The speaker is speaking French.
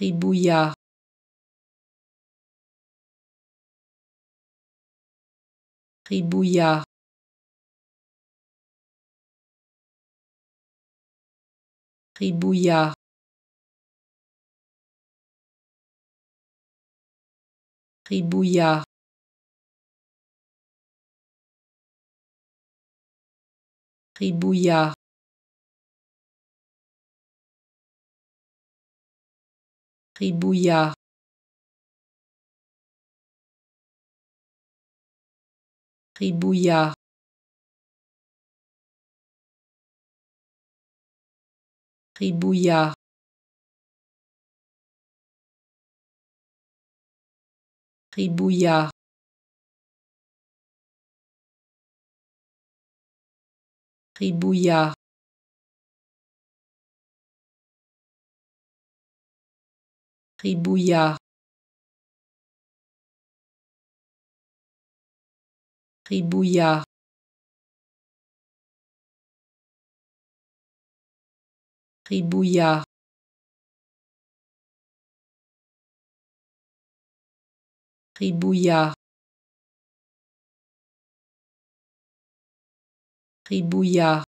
Ribouillard. Ribouillard. Ribouillard. Ribouillard. Ribouillard. Ribouillard. Ribouillard. Ribouillard. Ribouillard. Ribouillard. Ribouillard. Ribouillard. Ribouillard. Ribouillard.